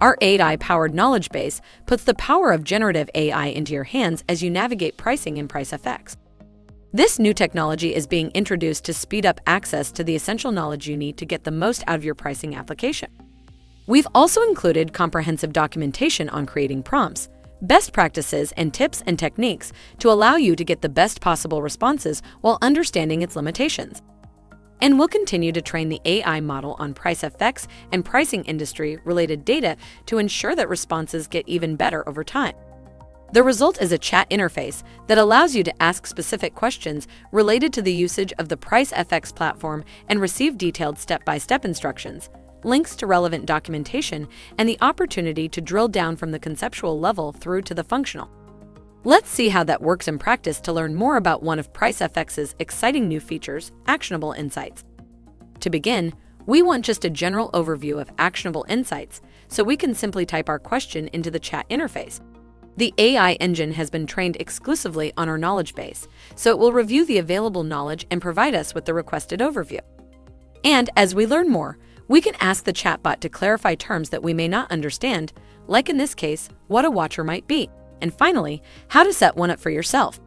Our AI powered knowledge base puts the power of generative AI into your hands as you navigate pricing in PriceFX. This new technology is being introduced to speed up access to the essential knowledge you need to get the most out of your pricing application. We've also included comprehensive documentation on creating prompts, best practices, and tips and techniques to allow you to get the best possible responses while understanding its limitations. And we'll continue to train the AI model on PriceFX and pricing industry related data to ensure that responses get even better over time. The result is a chat interface that allows you to ask specific questions related to the usage of the Price PriceFX platform and receive detailed step by step instructions, links to relevant documentation, and the opportunity to drill down from the conceptual level through to the functional. Let's see how that works in practice to learn more about one of PriceFX's exciting new features, Actionable Insights. To begin, we want just a general overview of actionable insights, so we can simply type our question into the chat interface. The AI engine has been trained exclusively on our knowledge base, so it will review the available knowledge and provide us with the requested overview. And as we learn more, we can ask the chatbot to clarify terms that we may not understand, like in this case, what a watcher might be, and finally, how to set one up for yourself.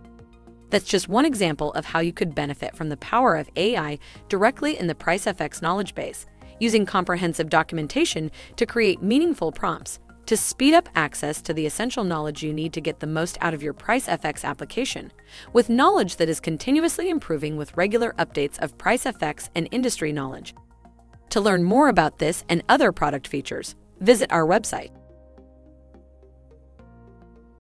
That's just one example of how you could benefit from the power of AI directly in the PriceFX knowledge base, using comprehensive documentation to create meaningful prompts to speed up access to the essential knowledge you need to get the most out of your PriceFX application, with knowledge that is continuously improving with regular updates of PriceFX and industry knowledge. To learn more about this and other product features, visit our website.